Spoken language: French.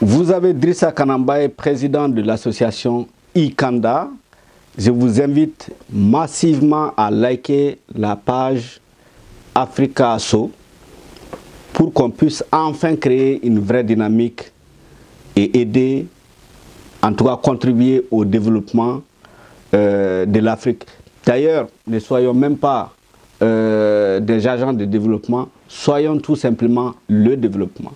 Vous avez Drissa Kanambaye, président de l'association IKANDA. Je vous invite massivement à liker la page Africa Asso pour qu'on puisse enfin créer une vraie dynamique et aider, en tout cas contribuer au développement euh, de l'Afrique. D'ailleurs, ne soyons même pas euh, des agents de développement, soyons tout simplement le développement.